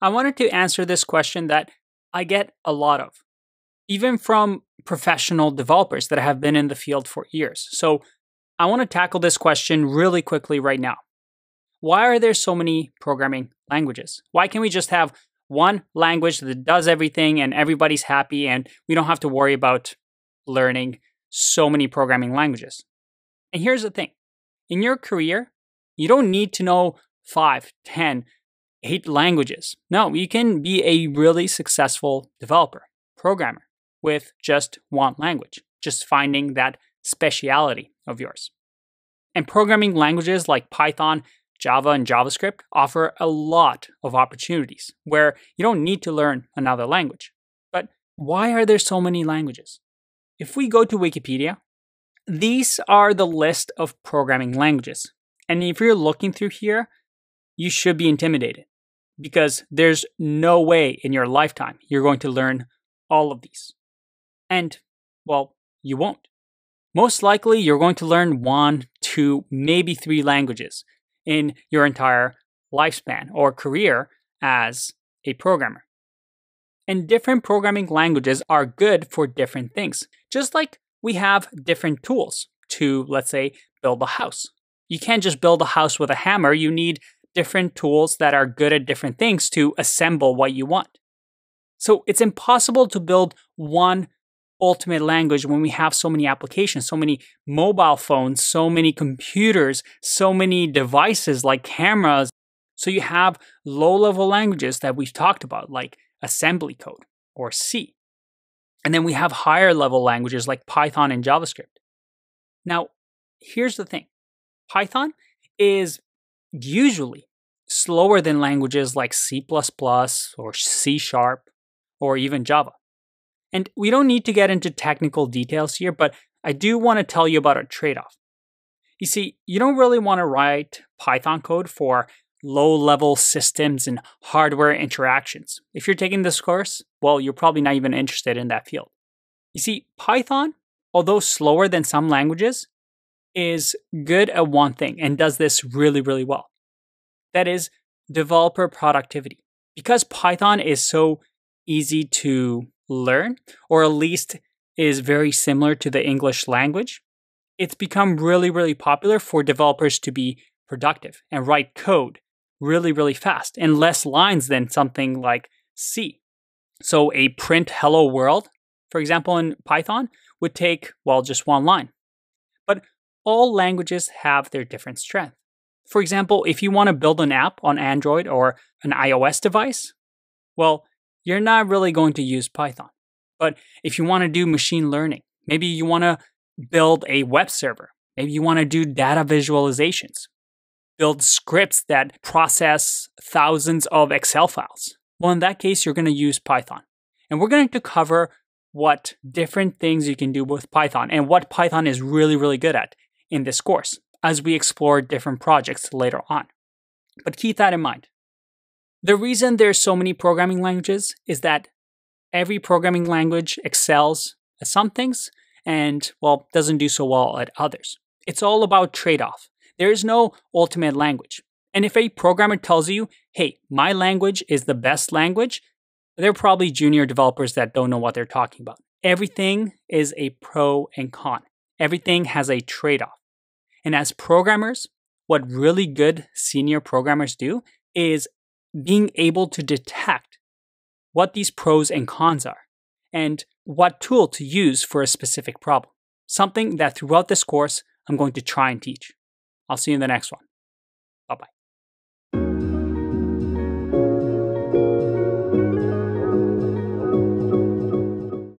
I wanted to answer this question that I get a lot of, even from professional developers that have been in the field for years. So I want to tackle this question really quickly right now. Why are there so many programming languages? Why can't we just have one language that does everything and everybody's happy and we don't have to worry about learning so many programming languages? And here's the thing in your career, you don't need to know five, ten, eight languages. No, you can be a really successful developer, programmer with just one language, just finding that speciality of yours. And programming languages like Python, Java, and JavaScript offer a lot of opportunities where you don't need to learn another language. But why are there so many languages? If we go to Wikipedia, these are the list of programming languages. And if you're looking through here, you should be intimidated because there's no way in your lifetime you're going to learn all of these. And, well, you won't. Most likely, you're going to learn one, two, maybe three languages in your entire lifespan or career as a programmer. And different programming languages are good for different things, just like we have different tools to, let's say, build a house. You can't just build a house with a hammer, you need different tools that are good at different things to assemble what you want. So it's impossible to build one ultimate language when we have so many applications, so many mobile phones, so many computers, so many devices like cameras. So you have low level languages that we've talked about, like assembly code or C. And then we have higher level languages like Python and JavaScript. Now, here's the thing Python is usually slower than languages like C or C sharp or even Java. And we don't need to get into technical details here, but I do want to tell you about a trade off. You see, you don't really want to write Python code for low level systems and hardware interactions. If you're taking this course, well, you're probably not even interested in that field. You see, Python, although slower than some languages, is good at one thing and does this really, really well. That is developer productivity. Because Python is so easy to learn, or at least is very similar to the English language, it's become really, really popular for developers to be productive and write code really, really fast and less lines than something like C. So a print hello world, for example, in Python would take, well, just one line. All languages have their different strength. For example, if you want to build an app on Android or an iOS device, well, you're not really going to use Python. But if you want to do machine learning, maybe you want to build a web server, maybe you want to do data visualizations, build scripts that process thousands of Excel files. Well, in that case, you're going to use Python. And we're going to cover what different things you can do with Python and what Python is really, really good at in this course as we explore different projects later on. But keep that in mind. The reason there's so many programming languages is that every programming language excels at some things and, well, doesn't do so well at others. It's all about trade off. There is no ultimate language. And if a programmer tells you, hey, my language is the best language, they're probably junior developers that don't know what they're talking about. Everything is a pro and con, everything has a trade off. And as programmers, what really good senior programmers do is being able to detect what these pros and cons are and what tool to use for a specific problem. Something that throughout this course, I'm going to try and teach. I'll see you in the next one.